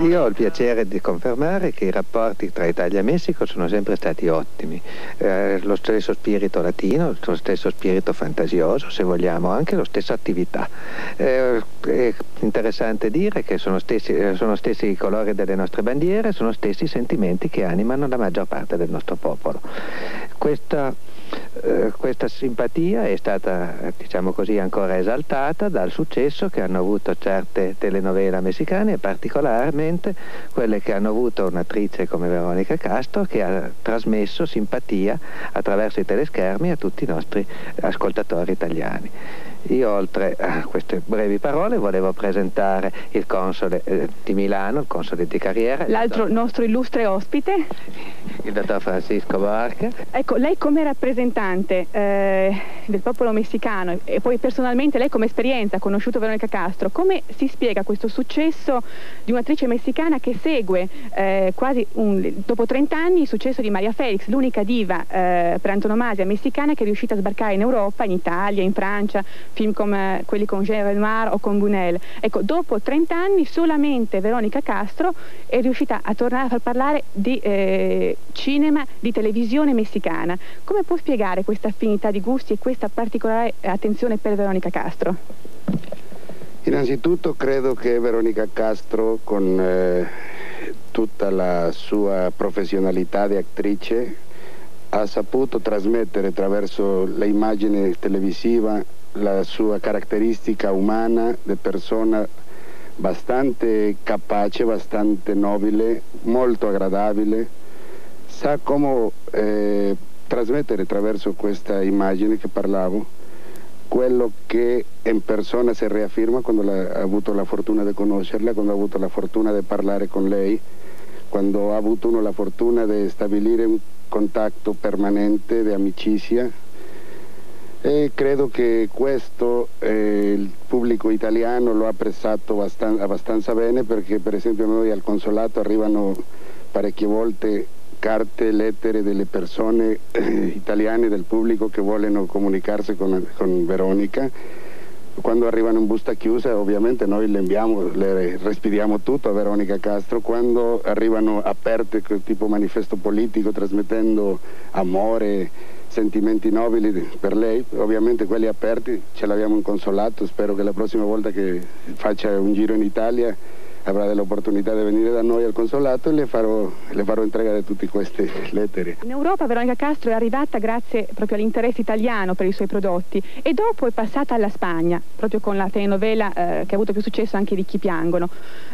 Io ho il piacere di confermare che i rapporti tra Italia e Messico sono sempre stati ottimi. Eh, lo stesso spirito latino, lo stesso spirito fantasioso, se vogliamo, anche la stessa attività. Eh, è interessante dire che sono stessi, eh, sono stessi i colori delle nostre bandiere, sono stessi i sentimenti che animano la maggior parte del nostro popolo. Questa eh, questa simpatia è stata, diciamo così, ancora esaltata dal successo che hanno avuto certe telenovela messicane particolarmente quelle che hanno avuto un'attrice come Veronica Castro che ha trasmesso simpatia attraverso i teleschermi a tutti i nostri ascoltatori italiani. Io oltre a queste brevi parole volevo presentare il console eh, di Milano, il console di carriera. L'altro dottor... nostro illustre ospite. Il dottor Francisco Barca. Ecco, lei come rappresentante eh, del popolo messicano e poi personalmente lei come esperienza ha conosciuto Veronica Castro, come si spiega questo successo di un'attrice messicana che segue eh, quasi un, dopo 30 anni il successo di Maria Felix, l'unica diva eh, per antonomasia messicana che è riuscita a sbarcare in Europa, in Italia, in Francia, film come quelli con Jean Renoir o con Bunel. Ecco, dopo 30 anni solamente Veronica Castro è riuscita a tornare a far parlare di eh, cinema, di televisione messicana. Come può spiegare questa affinità di gusti e questa particolare attenzione per Veronica Castro? Innanzitutto credo che Veronica Castro con eh, tutta la sua professionalità di attrice ha saputo trasmettere attraverso l'immagine televisiva la sua caratteristica umana di persona bastante capace, bastante nobile, molto agradabile, sa come eh, trasmettere attraverso questa immagine che parlavo quello che in persona si riafferma quando ha avuto la fortuna di conoscerla, quando ha avuto la fortuna di parlare con lei, quando ha avuto uno la fortuna di stabilire un contatto permanente di amicizia e credo che questo eh, il pubblico italiano lo ha apprezzato abbastanza, abbastanza bene perché per esempio noi al consolato arrivano parecchie volte carte, lettere delle persone eh, italiane del pubblico che vogliono comunicarsi con, con, Veronica. Quando arrivano in busta chiusa ovviamente noi le inviamo, le respiriamo tutto a Veronica Castro, quando arrivano aperte tipo manifesto politico trasmettendo amore, sentimenti nobili per lei, ovviamente quelli aperti ce l'abbiamo in consolato, spero che la prossima volta che faccia un giro in Italia avrà dell'opportunità di venire da noi al consolato e le farò, le farò entrega di tutte queste lettere. In Europa Veronica Castro è arrivata grazie proprio all'interesse italiano per i suoi prodotti e dopo è passata alla Spagna, proprio con la telenovela eh, che ha avuto più successo anche di Chi piangono.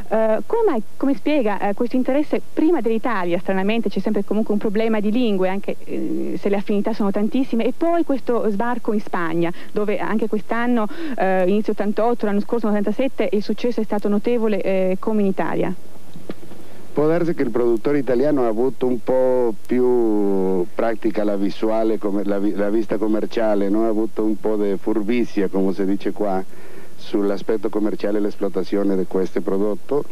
Eh, come, come spiega eh, questo interesse prima dell'Italia? Stranamente c'è sempre comunque un problema di lingue, anche eh, se le affinità sono tantissime, e poi questo sbarco in Spagna, dove anche quest'anno, eh, inizio 88, l'anno scorso 97, il successo è stato notevole come in Italia? Può darsi che il produttore italiano ha avuto un po' più pratica la visuale, la, la vista commerciale, no? ha avuto un po' di furbizia, come si dice qua, sull'aspetto commerciale e l'esplotazione di questo prodotto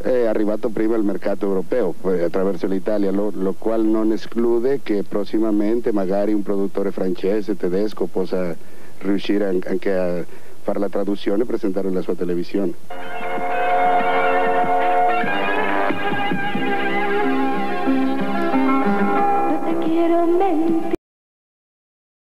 è arrivato prima al mercato europeo attraverso l'Italia, lo, lo quale non esclude che prossimamente magari un produttore francese, tedesco possa riuscire anche a fare la traduzione e presentare la sua televisione.